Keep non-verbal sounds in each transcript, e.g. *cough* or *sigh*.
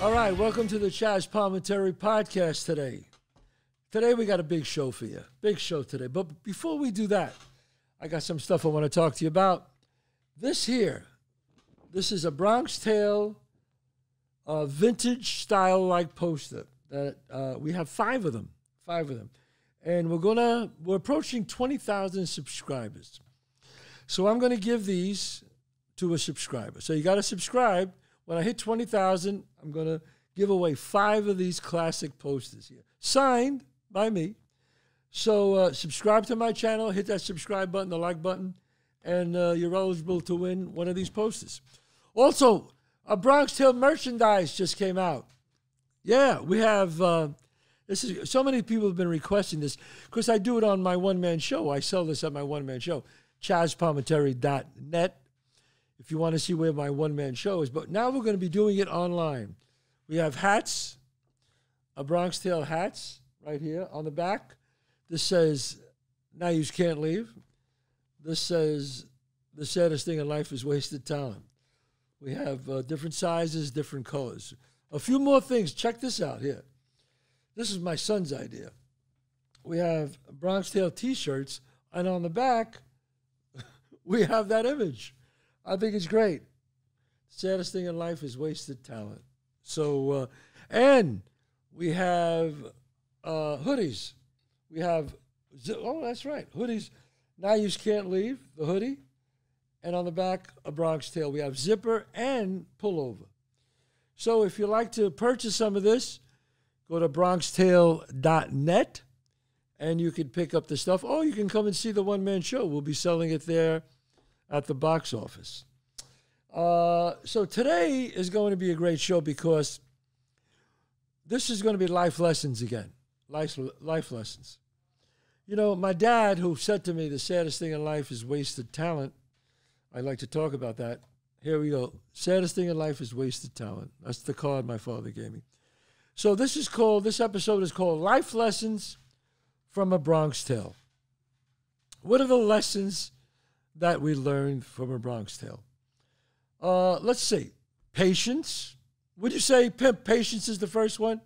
All right, welcome to the Chazz Palminteri podcast today. Today we got a big show for you. Big show today. But before we do that, I got some stuff I want to talk to you about. This here, this is a Bronx Tale uh, vintage style like poster that uh, we have five of them, five of them, and we're gonna we're approaching twenty thousand subscribers. So I'm gonna give these to a subscriber. So you got to subscribe. When I hit twenty thousand, I'm gonna give away five of these classic posters here, signed by me. So uh, subscribe to my channel, hit that subscribe button, the like button, and uh, you're eligible to win one of these posters. Also, a Bronx Tale merchandise just came out. Yeah, we have. Uh, this is so many people have been requesting this because I do it on my one man show. I sell this at my one man show, chazzpalminteri.net. If you want to see where my one man show is, but now we're going to be doing it online. We have hats, a Bronx Tale hats right here on the back. This says, "Now you can't leave." This says, "The saddest thing in life is wasted talent." We have uh, different sizes, different colors. A few more things. Check this out here. This is my son's idea. We have Bronx Tale T-shirts, and on the back, *laughs* we have that image. I think it's great. Saddest thing in life is wasted talent. So, uh, and we have uh, hoodies. We have, oh, that's right, hoodies. Now you can't leave the hoodie, and on the back a Bronx Tale. We have zipper and pullover. So if you like to purchase some of this, go to bronxtale.net and you can pick up the stuff. Oh, you can come and see the one man show. We'll be selling it there at the box office. Uh, so today is going to be a great show because this is going to be life lessons again. Life, life lessons. You know, my dad, who said to me, the saddest thing in life is wasted talent, I'd like to talk about that. Here we go. Saddest thing in life is wasted talent. That's the card my father gave me. So this is called, this episode is called Life Lessons from a Bronx Tale. What are the lessons that we learned from a Bronx Tale? Uh, let's see. Patience. Would you say pimp patience is the first one?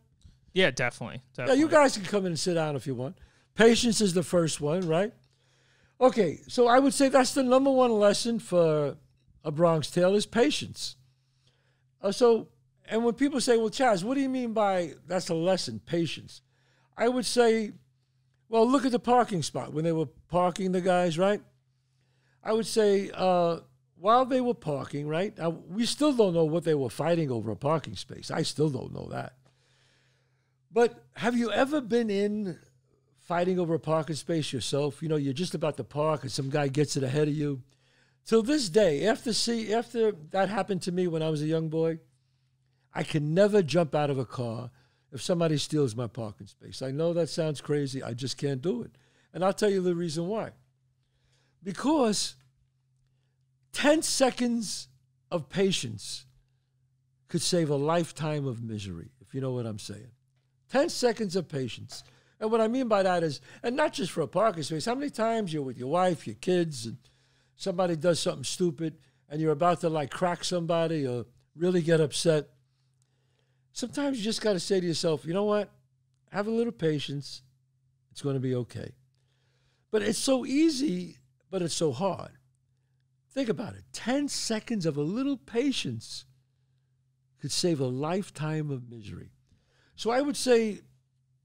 Yeah, definitely. definitely. Yeah, you guys can come in and sit down if you want. Patience is the first one, right? Okay, so I would say that's the number one lesson for a Bronx Tale is patience. Uh, so, and when people say, "Well, Chazz, what do you mean by that's a lesson, patience?" I would say, "Well, look at the parking spot when they were parking the guys, right?" I would say, uh, while they were parking, right? Now, we still don't know what they were fighting over a parking space. I still don't know that. But have you ever been in fighting over a parking space yourself? You know, you're just about to park and some guy gets it ahead of you. Till this day, after see after that happened to me when I was a young boy, I can never jump out of a car if somebody steals my parking space. I know that sounds crazy. I just can't do it. And I'll tell you the reason why. Because 10 seconds of patience could save a lifetime of misery, if you know what I'm saying. 10 seconds of patience. And what I mean by that is, and not just for a parking space, how many times you're with your wife, your kids, and somebody does something stupid and you're about to like crack somebody or really get upset. Sometimes you just got to say to yourself, you know what? Have a little patience. It's going to be okay. But it's so easy, but it's so hard. Think about it 10 seconds of a little patience could save a lifetime of misery. So I would say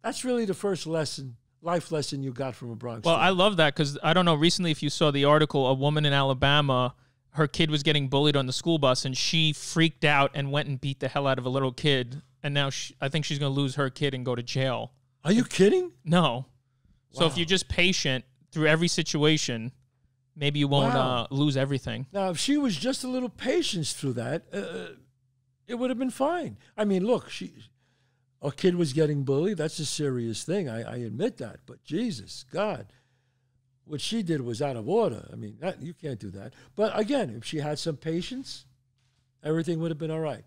that's really the first lesson, life lesson you got from a Bronx. Well, story. I love that because I don't know. Recently, if you saw the article, a woman in Alabama, her kid was getting bullied on the school bus, and she freaked out and went and beat the hell out of a little kid. And now she, I think she's going to lose her kid and go to jail. Are you kidding? No. So if you're just patient through every situation, maybe you won't Wow. uh, lose everything. Now, if she was just a little patience through that, uh, it would have been fine. I mean, look, she, a kid was getting bullied. That's a serious thing. I, I admit that. But Jesus, God, what she did was out of order. I mean, that, you can't do that. But again, if she had some patience, everything would have been all right.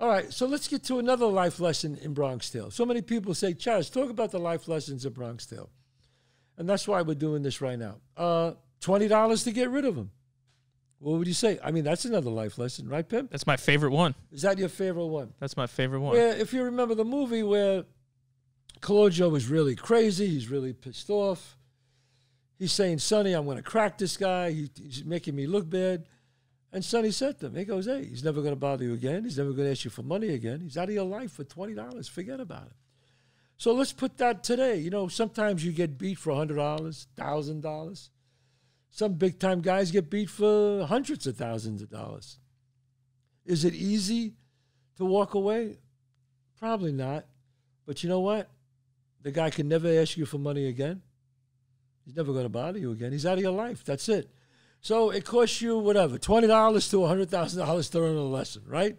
All right, so let's get to another life lesson in Bronx Tale. So many people say, Chazz, talk about the life lessons of Bronx Tale. And that's why we're doing this right now. Uh, $20 to get rid of them. What would you say? I mean, that's another life lesson, right, Pimp? That's my favorite one. Is that your favorite one? That's my favorite one. Where, if you remember the movie where Claudio is really crazy, he's really pissed off. He's saying, Sonny, I'm going to crack this guy. He, he's making me look bad. And Sonny said to him, he goes, hey, he's never going to bother you again. He's never going to ask you for money again. He's out of your life for $20. Forget about it. So let's put that today. You know, sometimes you get beat for $100, $1,000. Some big time guys get beat for hundreds of thousands of dollars. Is it easy to walk away? Probably not. But you know what? The guy can never ask you for money again. He's never going to bother you again. He's out of your life. That's it. So it costs you whatever, twenty dollars to hundred thousand dollars to learn a lesson, right?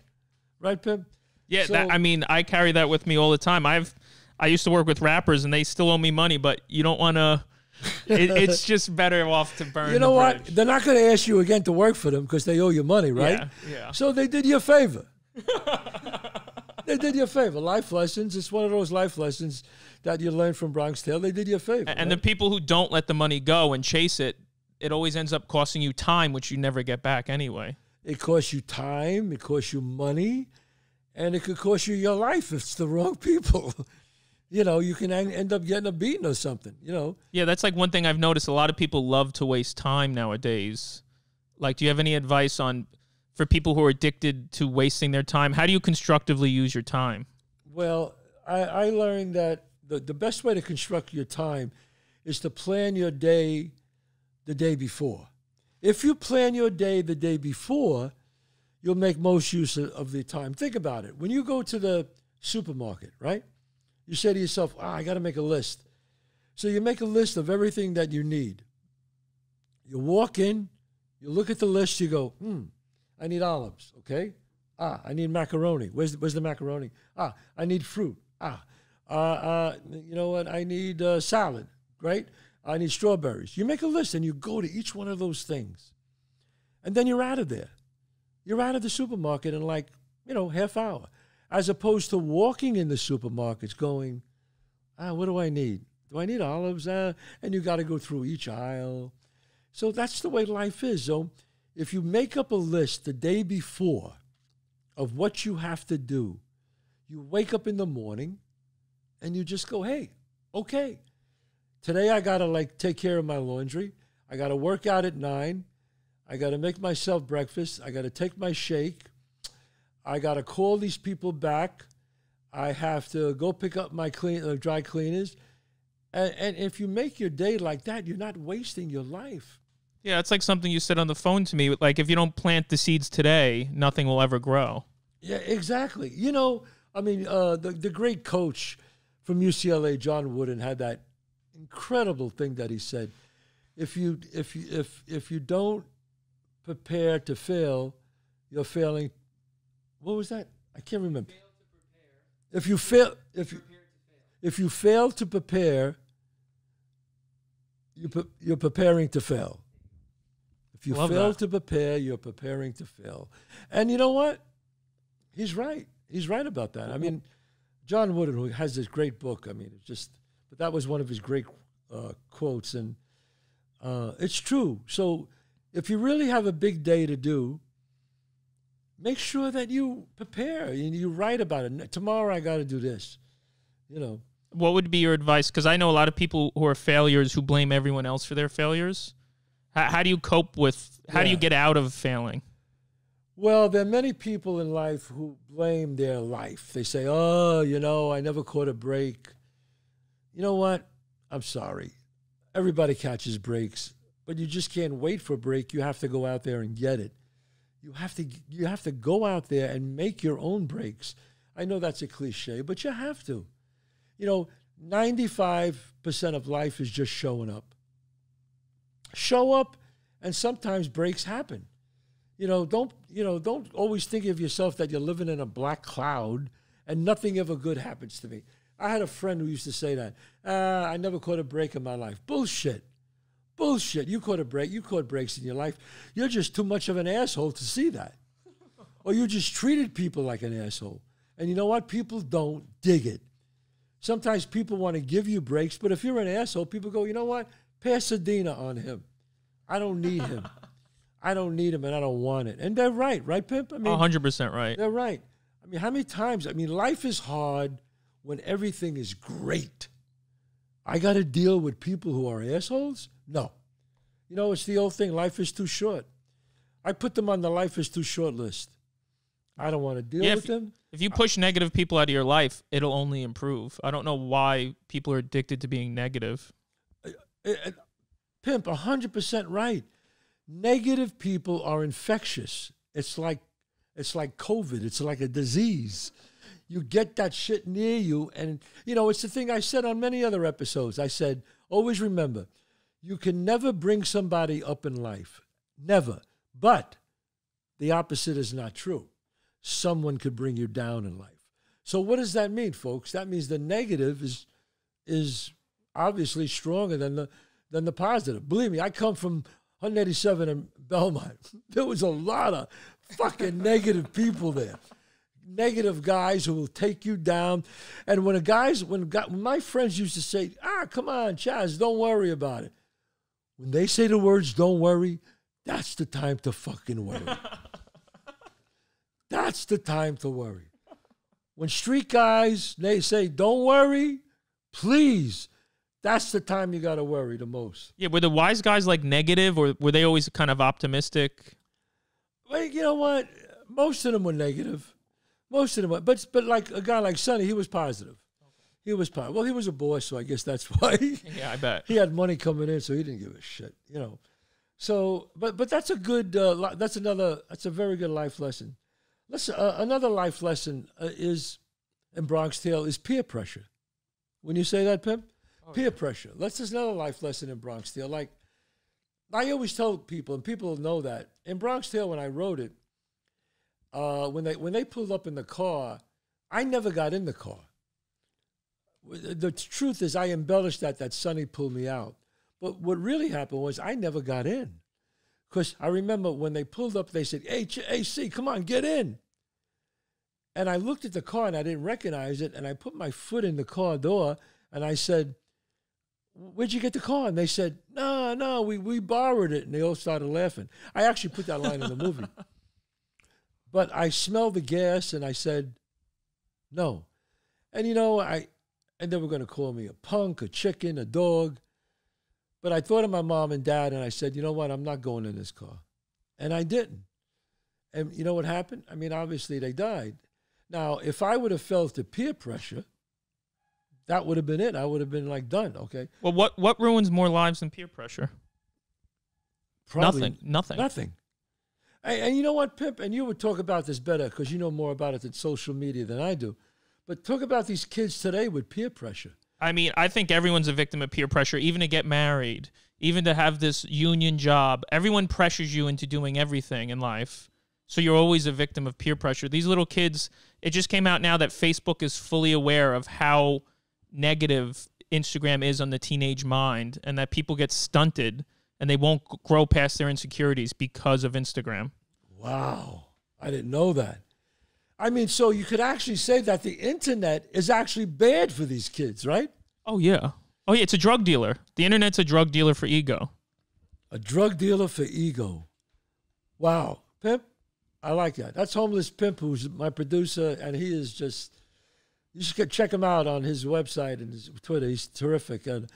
Right, Pimp? Yeah, So- that, I mean, I carry that with me all the time. I've I used to work with rappers, and they still owe me money, but you don't want to. It, *laughs* it's just better off to burn. You know the what? They're not going to ask you again to work for them because they owe you money, right? Yeah, yeah. So they did you a favor. *laughs* they did you a favor. Life lessons. It's one of those life lessons that you learn from Bronx Tale. They did you a favor. And the people who don't let the money go and chase it, it always ends up costing you time, which you never get back anyway. it costs you time. It costs you money, and it could cost you your life if it's the wrong people. *laughs* you know, you can end up getting a beating or something. You know. Yeah, that's like one thing I've noticed. A lot of people love to waste time nowadays. Like, do you have any advice on for people who are addicted to wasting their time? How do you constructively use your time? Well, I, I learned that the, the best way to construct your time is to plan your day the day before. If you plan your day the day before, you'll make most use of, of the time. Think about it. When you go to the supermarket, right? You say to yourself, ah, I got to make a list. So you make a list of everything that you need. You walk in, you look at the list, you go, hmm, I need olives, okay? Ah, I need macaroni. Where's the, where's the macaroni? Ah, I need fruit. Ah, uh, uh, you know what? I need uh, salad. right? I need strawberries. You make a list and you go to each one of those things, and then you're out of there. You're out of the supermarket in like you know half hour, as opposed to walking in the supermarkets going, ah, what do I need? Do I need olives? Uh, and you got to go through each aisle. So that's the way life is. So if you make up a list the day before of what you have to do, you wake up in the morning and you just go, hey, okay, today I got to like take care of my laundry. I got to work out at nine. I got to make myself breakfast. I got to take my shake. I got to call these people back. I have to go pick up my clean, uh, dry cleaners. And, and if you make your day like that, you're not wasting your life. Yeah, it's like something you said on the phone to me. Like, if you don't plant the seeds today, nothing will ever grow. Yeah, exactly. You know, I mean, uh, the the great coach from UCLA, John Wooden, had that incredible thing that he said: if you if you if if you don't prepare to fail, you're failing. What was that? I can't remember. If you fail, if you if you fail to prepare, you pre- you're preparing to fail. If you Love fail that. to prepare, you're preparing to fail. And you know what? He's right. He's right about that. I mean, John Wooden, who has this great book, I mean, it's just, but that was one of his great uh, quotes. And uh, it's true. So if you really have a big day to do, make sure that you prepare and you write about it. Tomorrow I got to do this. You know, What would be your advice? Because I know a lot of people who are failures who blame everyone else for their failures. How, how do you cope with? How do you get out of failing? Well, there are many people in life who blame their life. They say, oh, you know, I never caught a break. You know what? I'm sorry. Everybody catches breaks, but you just can't wait for a break. You have to go out there and get it. You have to you have to go out there and make your own breaks. I know that's a cliche, but you have to. You know, 95% of life is just showing up. Show up and sometimes breaks happen you know don't you know don't always think of yourself that you're living in a black cloud and nothing ever good happens to me i had a friend who used to say that uh, i never caught a break in my life bullshit bullshit you caught a break you caught breaks in your life you're just too much of an asshole to see that or you just treated people like an asshole and you know what people don't dig it sometimes people want to give you breaks but if you're an asshole people go you know what pasadena on him i don't need him I don't need him and I don't want it. And they're right, right, Pimp? I mean, 100% right. they're right. I mean, how many times? I mean, life is hard when everything is great. I got to deal with people who are assholes? No. You know, it's the old thing life is too short. I put them on the life is too short list. I don't want to deal Yeah, with them. If you push negative people out of your life, it'll only improve. I don't know why people are addicted to being negative. Uh, uh, Pimp, 100% right. Negative people are infectious. It's like it's like COVID. It's like a disease. You get that shit near you and you know, it's the thing I said on many other episodes. I said, always remember, you can never bring somebody up in life. Never. But the opposite is not true. Someone could bring you down in life. So what does that mean, folks? That means the negative is is obviously stronger than the than the positive. Believe me, I come from 187 in Belmont. *laughs* There was a lot of fucking negative people there. Negative guys who will take you down. And when a guys when, guy, when my friends used to say, "Ah, come on, Chazz, don't worry about it." When they say the words "don't worry," that's the time to fucking worry. *laughs* that's the time to worry. When street guys they say, "Don't worry," please that's the time you got to worry the most. Yeah, were the wise guys like negative or were they always kind of optimistic? Well, you know what? Most of them were negative. Most of them were, but but like a guy like Sonny, he was positive. He was positive. Well, he was a boy, so I guess that's *laughs* why. Yeah, I bet. he had money coming in, so he didn't give a shit, you know. So, but but that's a good. Uh, li- that's another. That's a very good life lesson. Listen, uh, another life lesson uh, is in Bronx Tale is peer pressure. When you say that, Pimp, peer pressure. That's just another life lesson in Bronx Tale. Like I always tell people, and people know that in Bronx Tale when I wrote it, uh, when they when they pulled up in the car, I never got in the car. The truth is, I embellished that that Sonny pulled me out. But what really happened was I never got in, because I remember when they pulled up, they said, "Hey, AC, come on, get in." And I looked at the car and I didn't recognize it, and I put my foot in the car door and I said, where'd you get the car? And they said, no, no, we, we borrowed it. And they all started laughing. I actually put that line in the movie. But I smelled the gas and I said, no. And you know, I, and they were going to call me a punk, a chicken, a dog. But I thought of my mom and dad and I said, you know what? I'm not going in this car. And I didn't. And you know what happened? I mean, obviously they died. Now, if I would have felt the peer pressure, that would have been it. I would have been like done. Okay. Well, what what ruins more lives than peer pressure? Probably Nothing. Nothing. Nothing. And, and you know what, Pimp? And you would talk about this better because you know more about it than social media than I do. But talk about these kids today with peer pressure. I mean, I think everyone's a victim of peer pressure, even to get married, even to have this union job. Everyone pressures you into doing everything in life. So you're always a victim of peer pressure. These little kids, it just came out now that Facebook is fully aware of how negative Instagram is on the teenage mind and that people get stunted and they won't grow past their insecurities because of Instagram. Wow. I didn't know that. I mean, so you could actually say that the internet is actually bad for these kids, right? Oh, yeah. Oh, yeah. It's a drug dealer. The internet's a drug dealer for ego. A drug dealer for ego. Wow. Pimp, I like that. That's Homeless Pimp, who's my producer, and he is just, you should check him out on his website and his Twitter. He's terrific. And,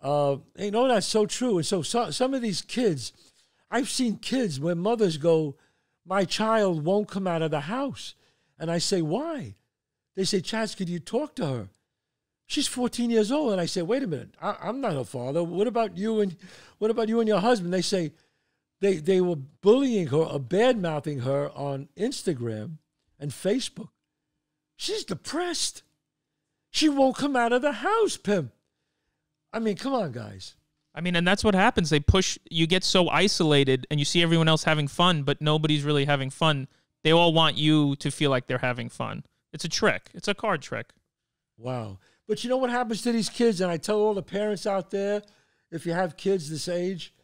uh, you know, that's so true. And so, so some of these kids, I've seen kids where mothers go, my child won't come out of the house. And I say, why? They say, Chazz, could you talk to her? She's 14 years old. And I say, wait a minute, I, I'm not her father. What about you and what about you and your husband? They say they they were bullying her or bad mouthing her on Instagram and Facebook. She's depressed. She won't come out of the house, pimp. I mean, come on, guys. I mean, and that's what happens. They push, you get so isolated and you see everyone else having fun, but nobody's really having fun. They all want you to feel like they're having fun. It's a trick, it's a card trick. Wow. But you know what happens to these kids? And I tell all the parents out there, if you have kids this age,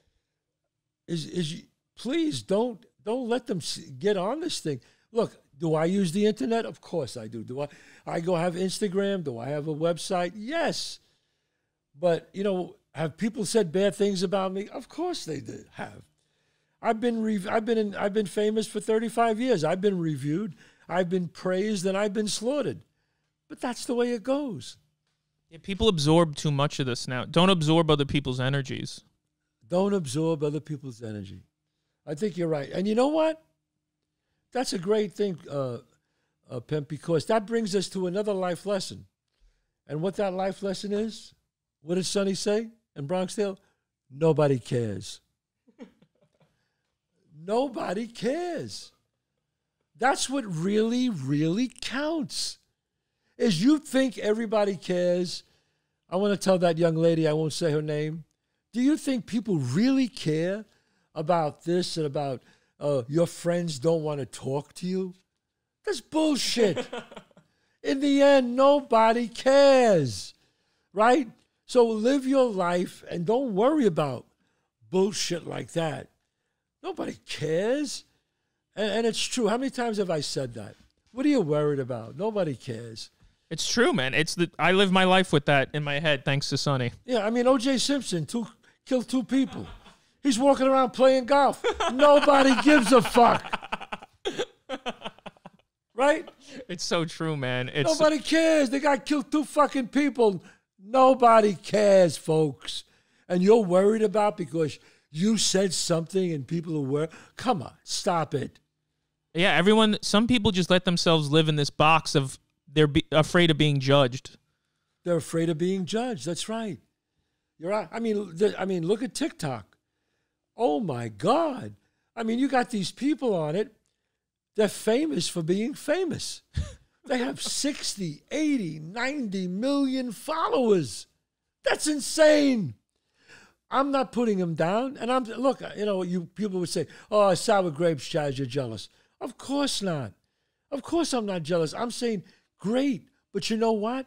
is is you, please don't don't let them get on this thing. Look, do I use the internet? Of course I do. Do I I go have Instagram? Do I have a website? Yes. But you know, have people said bad things about me? Of course they did have. I've been re- I've been in, I've been famous for 35 years. I've been reviewed, I've been praised, and I've been slaughtered. But that's the way it goes. Yeah, people absorb too much of this now. Don't absorb other people's energies. Don't absorb other people's energy. I think you're right. And you know what? That's a great thing, uh, uh, Pimp, because that brings us to another life lesson. And what that life lesson is, what did Sonny say in Bronx Tale? Nobody cares. Nobody cares. That's what really, really counts. Is you think everybody cares. I want to tell that young lady, I won't say her name. Do you think people really care about this and about uh, your friends don't want to talk to you? That's bullshit. *laughs* In the end, nobody cares, right? So live your life and don't worry about bullshit like that. Nobody cares. And, and it's true. How many times have I said that? What are you worried about? Nobody cares. It's true, man. It's the I live my life with that in my head, thanks to Sonny. Yeah, I mean, O.J. Simpson two, killed two people. He's walking around playing golf. Nobody *laughs* gives a fuck. Right? It's so true, man. It's Nobody cares. They got killed two fucking people. Nobody cares, folks. And you're worried about because you said something and people are worried. Come on, stop it. yeah. Everyone, some people just let themselves live in this box of they're be, afraid of being judged. They're afraid of being judged. That's right. You're right. I mean, I mean, look at TikTok. Oh my God. I mean, you got these people on it. They're famous for being famous. *laughs* they have 60, 80, 90 million followers. That's insane. I'm not putting him down. And I'm look, you know, you people would say, "Oh, sour grapes, Chazz, you're jealous." Of course not. Of course I'm not jealous. I'm saying, great, but you know what?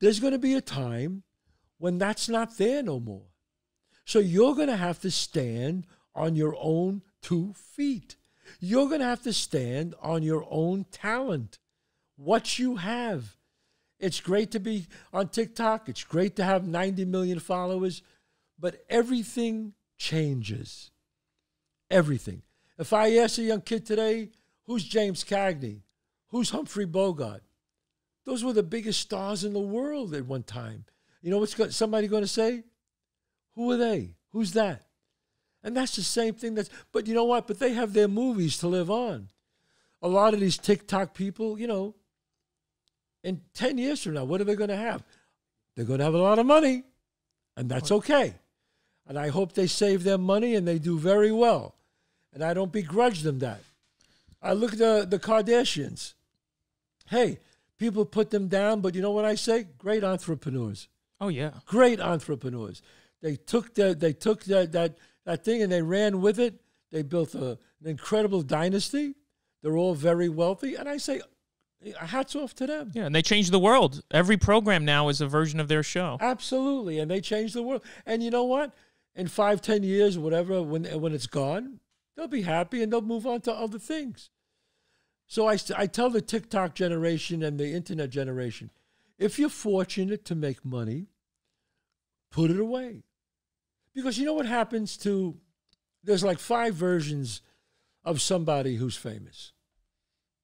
There's going to be a time when that's not there no more. So you're going to have to stand on your own two feet. You're going to have to stand on your own talent, what you have. It's great to be on TikTok. It's great to have 90 million followers, but everything changes. Everything. If I ask a young kid today, who's James Cagney? Who's Humphrey Bogart? Those were the biggest stars in the world at one time. You know what's go- somebody going to say? Who are they? Who's that? And that's the same thing that's but you know what? But they have their movies to live on. A lot of these TikTok people, you know, in 10 years from now, what are they going to have? They're going to have a lot of money, and that's okay. And I hope they save their money and they do very well. And I don't begrudge them that. I look at the, the Kardashians. Hey, people put them down, but you know what I say? Great entrepreneurs. Oh yeah. Great entrepreneurs. They took the, they took that, that that thing and they ran with it. They built a, an incredible dynasty. They're all very wealthy, and I say, uh, hats off to them. Yeah, and they changed the world. Every program now is a version of their show. Absolutely, and they changed the world. And you know what? In five, ten years, whatever, when when it's gone, they'll be happy and they'll move on to other things. So I, I tell the TikTok generation and the internet generation, if you're fortunate to make money, put it away. Because you know what happens to, there's like five versions of somebody who's famous.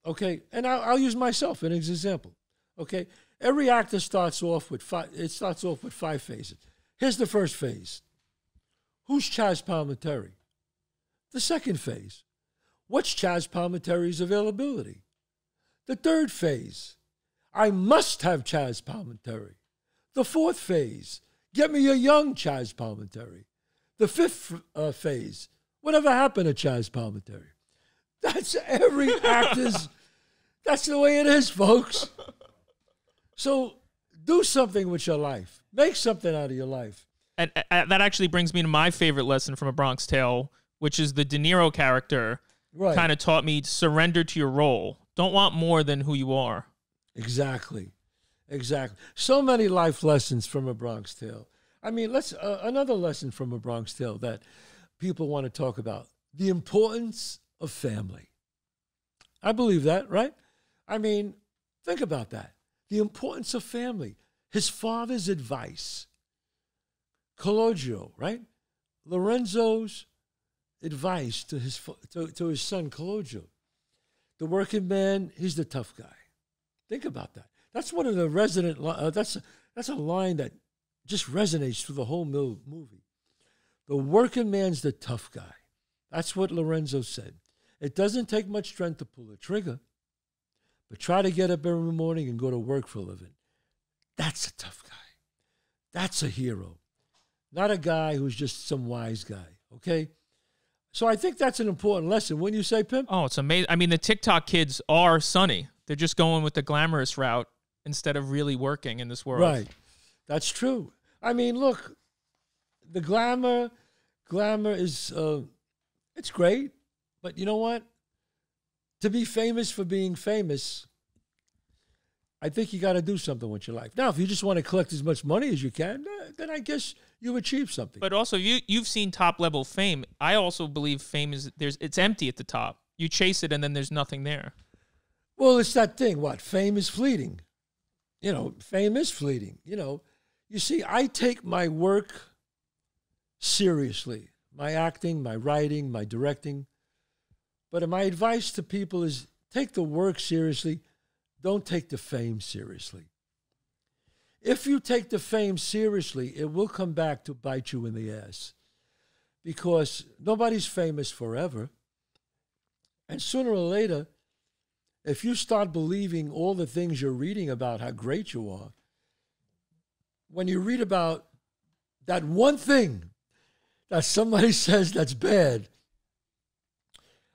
Okay, and I'll, I'll use myself as an example. Okay, every actor starts off with five. It starts off with five phases. Here's the first phase. Who's Chazz Palminteri? The second phase. What's Chazz Palminteri's availability? The third phase. I must have Chazz Palminteri. The fourth phase. Get me a young Chazz Palminteri. The fifth uh, phase. Whatever happened to Chazz Palminteri? That's every *laughs* actor's. That's the way it is, folks. So do something with your life. Make something out of your life. And uh, that actually brings me to my favorite lesson from A Bronx Tale, which is the De Niro character Right. kind of taught me to surrender to your role. Don't want more than who you are. Exactly. Exactly. So many life lessons from a Bronx Tale. I mean, let's uh, another lesson from a Bronx Tale that people want to talk about: the importance of family. I believe that, right? I mean, think about that. The importance of family. His father's advice. Calogero, right? Lorenzo's advice to his to, to his son Calogero. The working man, he's the tough guy. Think about that. That's one of the resident. Uh, that's that's a line that just resonates through the whole movie. The working man's the tough guy. That's what Lorenzo said. It doesn't take much strength to pull a trigger, but try to get up every morning and go to work for a living. That's a tough guy. That's a hero, not a guy who's just some wise guy. Okay. So I think that's an important lesson. When you say pimp, Oh, it's amazing. I mean, the TikTok kids are Sonny. They're just going with the glamorous route instead of really working in this world. Right. That's true. I mean, look, the glamour, glamour is, uh, it's great, but you know what? To be famous for being famous, I think you got to do something with your life. Now, if you just want to collect as much money as you can, uh, then I guess you achieve something. But also, you you've seen top level fame. I also believe fame is there's it's empty at the top. You chase it and then there's nothing there. Well, it's that thing. What fame is fleeting. You know, fame is fleeting. You know, you see, I take my work seriously, my acting, my writing, my directing. But my advice to people is take the work seriously. Don't take the fame seriously. If you take the fame seriously, it will come back to bite you in the ass because nobody's famous forever. And sooner or later, if you start believing all the things you're reading about how great you are, when you read about that one thing that somebody *laughs* says that's bad,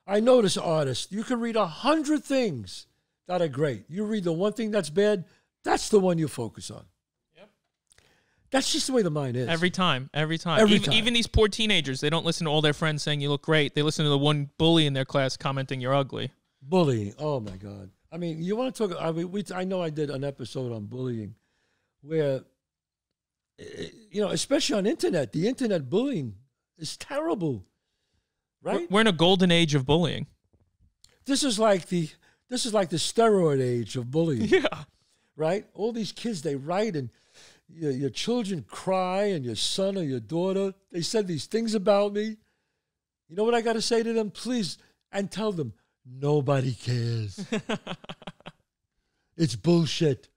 I notice artists, you can read a hundred things that are great. You read the one thing that's bad, that's the one you focus on. Yep. That's just the way the mind is. Every time, every time. Every even, time. even these poor teenagers, they don't listen to all their friends saying you look great. They listen to the one bully in their class commenting you're ugly. bullying. Oh my God! I mean, you want to talk? I mean, we. I know I did an episode on bullying, where, you know, especially on internet, the internet bullying is terrible, right? We're in a golden age of bullying. This is like the this is like the steroid age of bullying, *laughs* Yeah. right? All these kids they write and. Your, your children cry, and your son or your daughter, they said these things about me. You know what I got to say to them? Please, and tell them, nobody cares. *laughs* It's bullshit.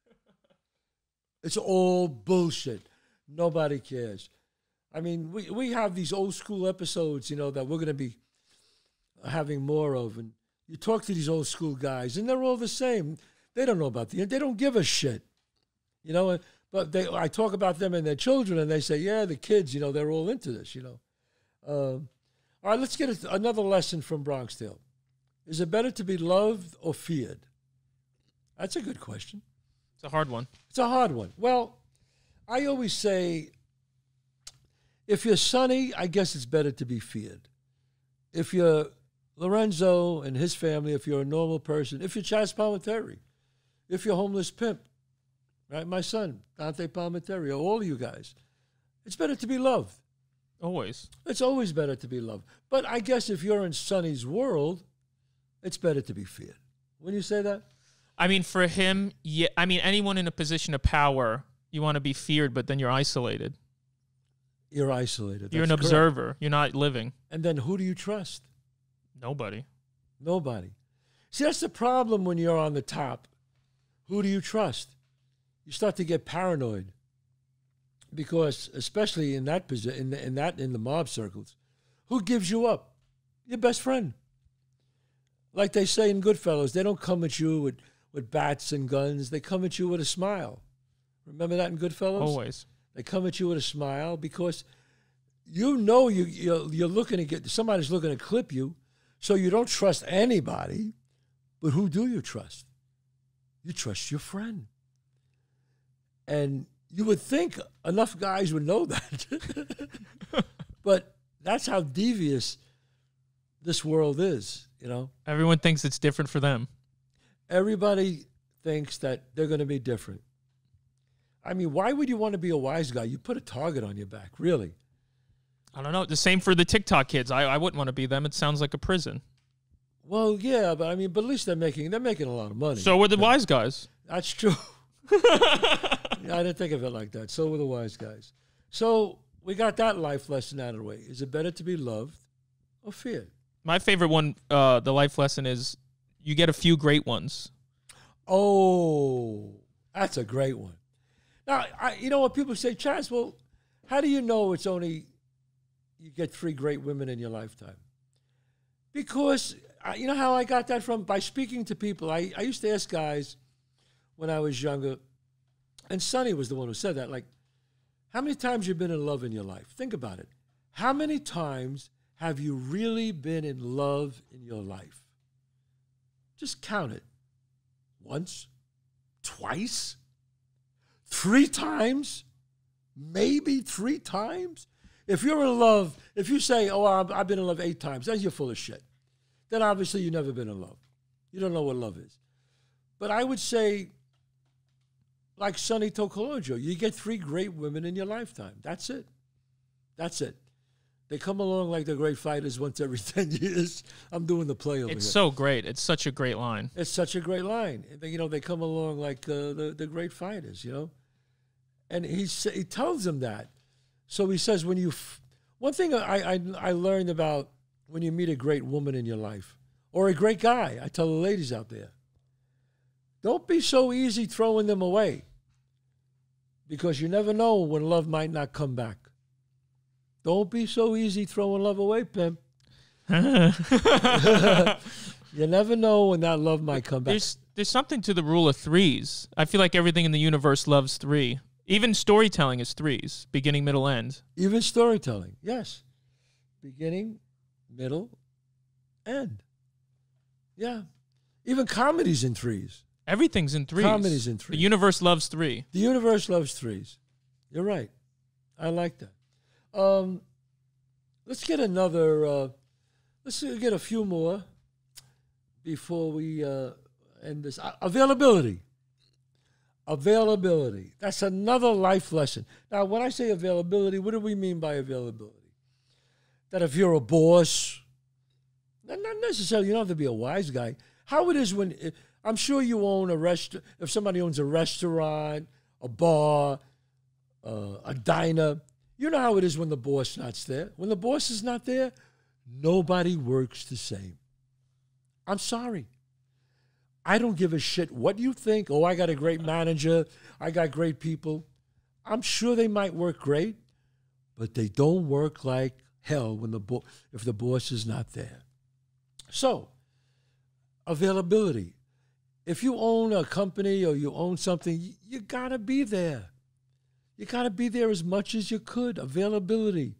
It's all bullshit. Nobody cares. I mean, we, we have these old school episodes, you know, that we're going to be having more of. And you talk to these old school guys, and they're all the same. They don't know about the end. They don't give a shit, you know. But they, I talk about them and their children, and they say, yeah, the kids, you know, they're all into this, you know. Um, all right, let's get a, another lesson from Bronx Tale. Is it better to be loved or feared? That's a good question. It's a hard one. It's a hard one. Well, I always say if you're Sonny, I guess it's better to be feared. If you're Lorenzo and his family, if you're a normal person, if you're Chazz Palminteri, if you're homeless pimp, right? My son, Dante Palminteri, all of you guys, it's better to be loved. Always. It's always better to be loved. But I guess if you're in Sonny's world, it's better to be feared. When you say that? I mean, for him, yeah. I mean, anyone in a position of power, you want to be feared, but then you're isolated. You're isolated. you're an That's correct. observer. You're not living. And then who do you trust? Nobody. Nobody. See, that's the problem when you're on the top. Who do you trust? You start to get paranoid because, especially in that position, in, the, in that in the mob circles, who gives you up? Your best friend. Like they say in Goodfellas, they don't come at you with, with bats and guns. They come at you with a smile. Remember that in Goodfellas? Always. They come at you with a smile because you know you you're, you're looking to get somebody's looking to clip you, so you don't trust anybody. But who do you trust? You trust your friend. And you would think enough guys would know that. *laughs* but that's how devious this world is, you know. Everyone thinks it's different for them. Everybody thinks that they're going to be different. I mean, why would you want to be a wise guy? You put a target on your back, really. I don't know. The same for the TikTok kids. I, I wouldn't want to be them. It sounds like a prison. Well, yeah, but I mean, but at least they're making they're making a lot of money. So were the wise guys. That's true. *laughs* I didn't think of it like that. So were the wise guys. So we got that life lesson out of the way. Is it better to be loved or feared. My favorite one, uh, the life lesson is you get a few great ones. Oh, that's a great one. Now, I, you know what people say, Chazz? Well, how do you know it's only you get three great women in your lifetime? Because I, you know how I got that from by speaking to people. I, I used to ask guys when I was younger, and Sonny was the one who said that. Like, how many times you've been in love in your life? Think about it. How many times have you really been in love in your life? Just count it. Once, twice, three times, maybe three times. If you're in love, if you say, "Oh, I've, I've been in love eight times," then you're full of shit. Then obviously you've never been in love. You don't know what love is. But I would say, like Sonny to Calogero, you get three great women in your lifetime. That's it. That's it. They come along like the great fighters once every *laughs* 10 years. I'm doing the play over It's here. so great. It's such a great line. It's such a great line. They- You know, they come along like uh, the, the great fighters, you know? And he, he tells them that. So he says, when you, f- one thing I, I, I learned about when you meet a great woman in your life or a great guy, I tell the ladies out there, don't be so easy throwing them away because you never know when love might not come back. Don't be so easy throwing love away, pimp. *laughs* You never know when that love might come back. There's there's something to the rule of threes. I feel like everything in the universe loves three. Even storytelling is threes, beginning, middle, end. Even storytelling, yes. Beginning, middle, end. Yeah. Even comedies in threes. Everything's in threes. Comedy's in threes. The universe loves three. The universe loves threes. You're right. I like that. Um, let's get another. Uh, let's get a few more before we uh, end this. Uh, availability. Availability. That's another life lesson. Now, when I say availability, what do we mean by availability? That if you're a boss, not necessarily, you don't have to be a wise guy. How it is when, I'm sure you own a restaurant, if somebody owns a restaurant, a bar, uh, a diner, you know how it is when the boss not there. When the boss is not there, nobody works the same. I'm sorry. I don't give a shit what you think. Oh, I got a great manager. I got great people. I'm sure they might work great, but they don't work like hell when the bo- if the boss is not there. So, availability. If you own a company or you own something, you, you got to be there. You got to be there as much as you could. Availability.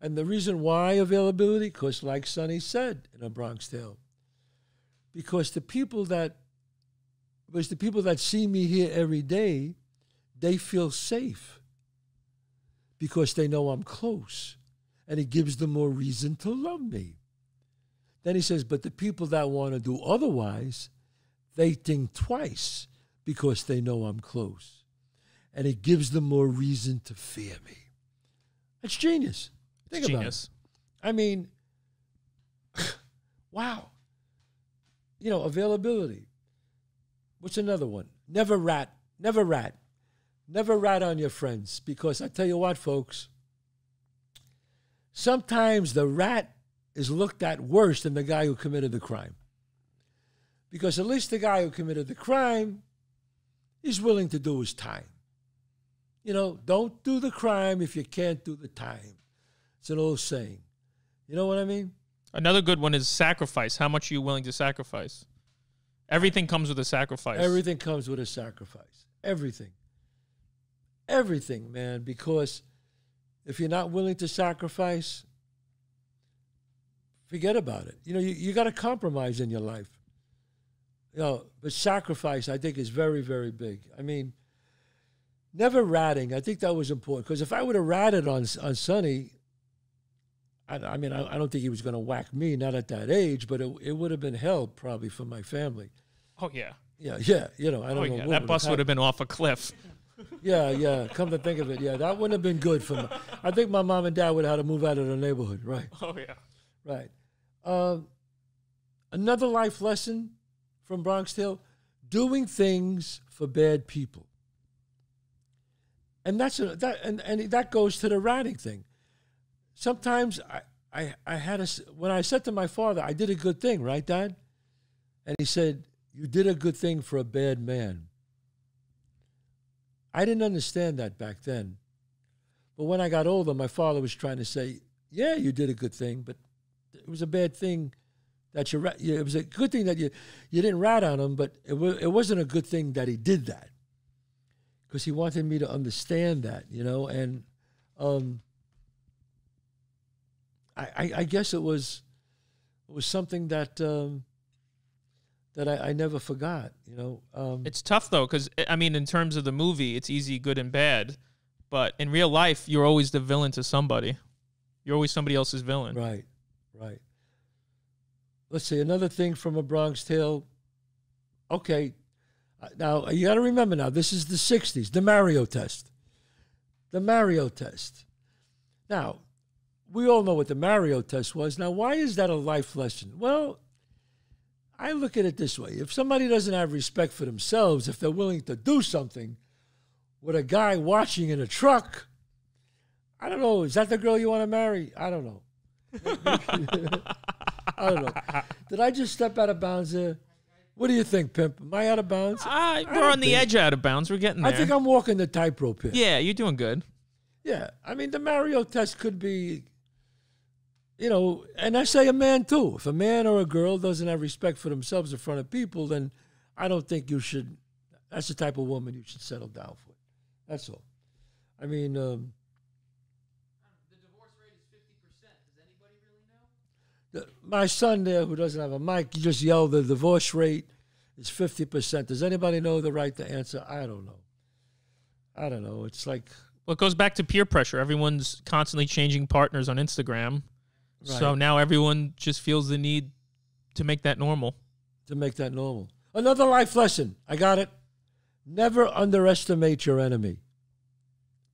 And the reason why availability, because like Sonny said in a Bronx Tale, because the people that because the people that see me here every day, they feel safe because they know I'm close. And it gives them more reason to love me. Then he says, but the people that want to do otherwise, they think twice because they know I'm close. And it gives them more reason to fear me. That's genius. Think about it. I mean, *coughs* wow. You know, availability. What's another one? Never rat. Never rat. Never rat on your friends because I tell you what, folks, sometimes the rat is looked at worse than the guy who committed the crime. Because at least the guy who committed the crime is willing to do his time. You know, don't do the crime if you can't do the time. It's an old saying. You know what I mean? Another good one is sacrifice. How much are you willing to sacrifice? Everything comes with a sacrifice. Everything comes with a sacrifice. Everything. Everything, man. Because if you're not willing to sacrifice, forget about it. You know, you, you got to compromise in your life. You know, but sacrifice, I think, is very, very big. I mean, never ratting. I think that was important because if I would have ratted on on Sonny, I, I mean, I, I don't think he was going to whack me, not at that age, but it, it would have been hell probably for my family. Oh yeah. Yeah, yeah, you know, I don't Oh know. yeah. That bus would have been off a cliff. *laughs* Yeah, yeah. Come to think of it, yeah, that wouldn't have been good for me. I think my mom and dad would have had to move out of the neighborhood. Right, *laughs* Oh yeah. right. Um, another life lesson from Bronx Tale: doing things for bad people. And that's a, that, and, and that goes to the ratting thing. Sometimes I, I I had a, when I said to my father, I did a good thing, right, Dad? And he said, "You did a good thing for a bad man." I didn't understand that back then. But when I got older, my father was trying to say, "Yeah, you did a good thing, but it was a bad thing that you. It was a good thing that you you didn't rat on him, but it wa- it wasn't a good thing that he did that because he wanted me to understand that, you know. And um, I, I I guess it was it was something that um, that I, I never forgot, you know. Um, It's tough though, because I mean, in terms of the movie, it's easy, good and bad. But in real life, you're always the villain to somebody. You're always somebody else's villain. Right, right. Let's see another thing from a Bronx Tale. Okay, uh, now you got to remember now this is the '60s, the Mario test, the Mario test. Now, we all know what the Mario test was. Now, why is that a life lesson? Well, I look at it this way: if somebody doesn't have respect for themselves, if they're willing to do something with a guy watching in a truck, I don't know. Is that the girl you want to marry? I don't know. *laughs* I don't know. Did I just step out of bounds there? What do you think, Pimp? Am I out of bounds? Ah, I we're on the think- edge out of bounds. We're getting there. I think I'm walking the tightrope here. yeah, you're doing good. Yeah. I mean, the Mario test could be, you know, and I say a man too. If a man or a girl doesn't have respect for themselves in front of people, then I don't think you should. That's the type of woman you should settle down for. That's all. I mean, um, the, my son there, who doesn't have a mic, you just yelled the divorce rate is 50%. Does anybody know the right to answer? I don't know. I don't know. It's like, Well, it goes back to peer pressure. Everyone's constantly changing partners on Instagram. So now everyone just feels the need to make that normal. to make that normal. Another life lesson. I got it. Never underestimate your enemy.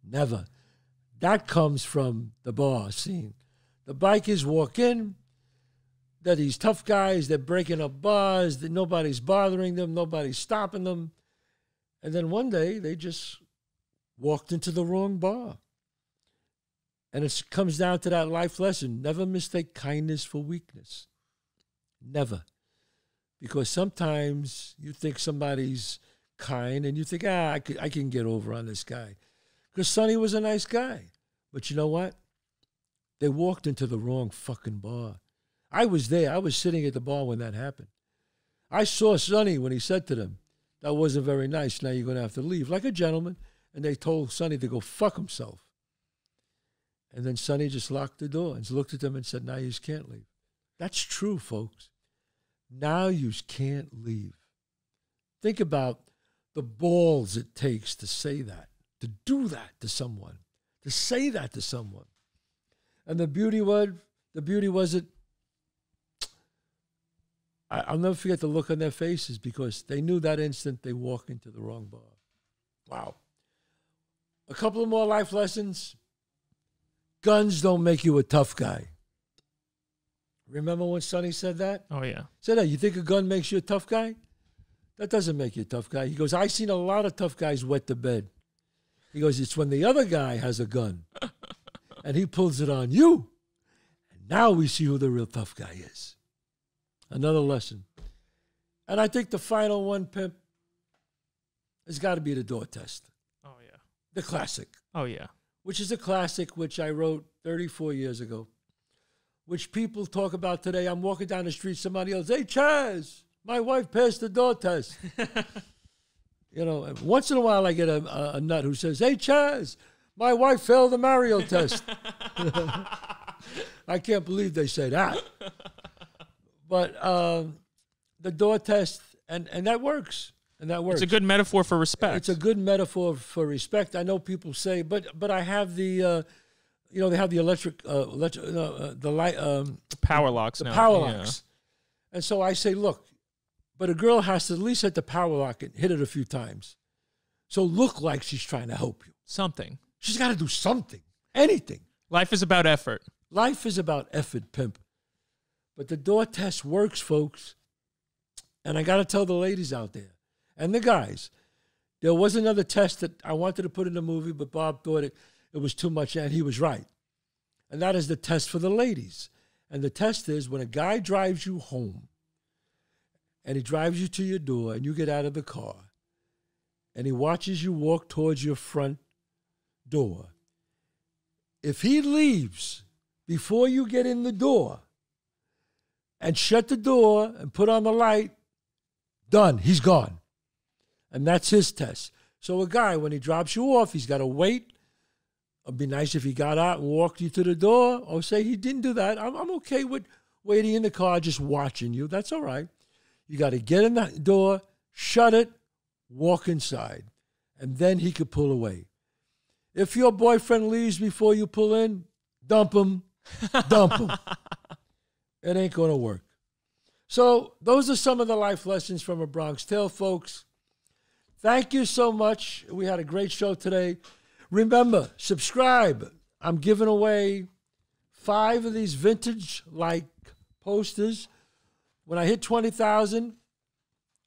Never. That comes from the bar scene. The bikers walk in. They're these tough guys. They're breaking up bars. That nobody's bothering them. Nobody's stopping them. And then one day they just walked into the wrong bar. And it comes down to that life lesson. Never mistake kindness for weakness. Never because sometimes you think somebody's kind and you think, ah, I, could, I can get over on this guy. Because Sonny was a nice guy. But you know what? They walked into the wrong fucking bar. I was there. I was sitting at the bar when that happened. I saw Sonny when he said to them, that wasn't very nice. Now you're going to have to leave. Like a gentleman. And they told Sonny to go fuck himself. And then Sonny just locked the door and looked at them and said, now you can't leave. That's true, folks. Now you can't leave. Think about the balls it takes to say that, to do that to someone, to say that to someone. And the beauty was, the beauty was it. I, I'll never forget the look on their faces because they knew that instant they walked into the wrong bar. Wow. A couple of more life lessons. Guns don't make you a tough guy. Remember when Sonny said that? Oh yeah. Said that. You think a gun makes you a tough guy? That doesn't make you a tough guy. He goes, I've seen a lot of tough guys wet the bed. He goes, it's when the other guy has a gun *laughs* and he pulls it on you. And now we see who the real tough guy is. Another lesson. And I think the final one, Pimp, has got to be the door test, Oh yeah. the classic Oh yeah. Which is a classic which I wrote 34 years ago, which people talk about today. I'm walking down the street, somebody else, hey, Chazz, my wife passed the door test. *laughs* you know, once in a while I get a, a, a nut who says, hey, Chazz, my wife failed the Mario test. *laughs* I can't believe they say that. But um, the door test, and, and that works. And that works. It's a good metaphor for respect. It's a good metaphor for respect. I know people say, but but I have the, uh, you know, they have the electric, uh, electric, uh, uh, the light, um, power locks the now. power yeah. locks, and so I say, look, but a girl has to at least hit the power lock and hit it a few times, so look like she's trying to help you. Something. She's got to do something, anything. Life is about effort. Life is about effort, pimp. But the door test works, folks. And I got to tell the ladies out there and the guys, there was another test that I wanted to put in the movie, but Bob thought it, it was too much, and he was right. And that is the test for the ladies. And the test is when a guy drives you home and he drives you to your door and you get out of the car and he watches you walk towards your front door. If he leaves before you get in the door and shut the door and put on the light, done, he's gone. And that's his test. So a guy, when he drops you off, he's got to wait. It'd be nice if he got out and walked you to the door, or say he didn't do that. I'm, I'm okay with waiting in the car, just watching you. That's all right. You got to get in the door, shut it, walk inside, and then he could pull away. If your boyfriend leaves before you pull in, dump him, dump him. *laughs* it ain't going to work. So, those are some of the life lessons from a Bronx Tale, folks. Thank you so much. We had a great show today. Remember, subscribe. I'm giving away five of these vintage like posters. When I hit 20,000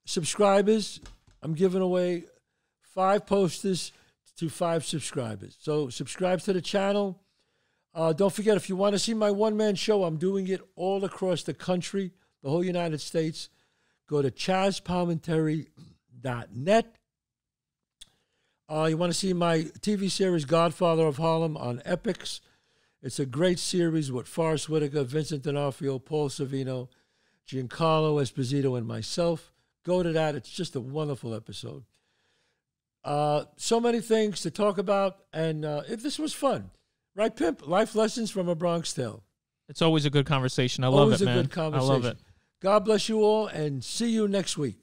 subscribers, I'm giving away five posters to five subscribers. So subscribe to the channel. Uh, don't forget, if you want to see my one man show, I'm doing it all across the country, the whole United States. Go to chazzpalminteri.net. Uh, you want to see my TV series Godfather of Harlem on Epix? It's a great series with Forest Whitaker, Vincent D'Onofrio, Paul Sorvino, Giancarlo Esposito, and myself. Go to that. It's just a wonderful episode. Uh, so many things to talk about, and uh, if this was fun, right, Pimp? Life lessons from a Bronx Tale. It's always a good conversation. I love it. man. Always a good conversation. I love it. God bless you all, and see you next week.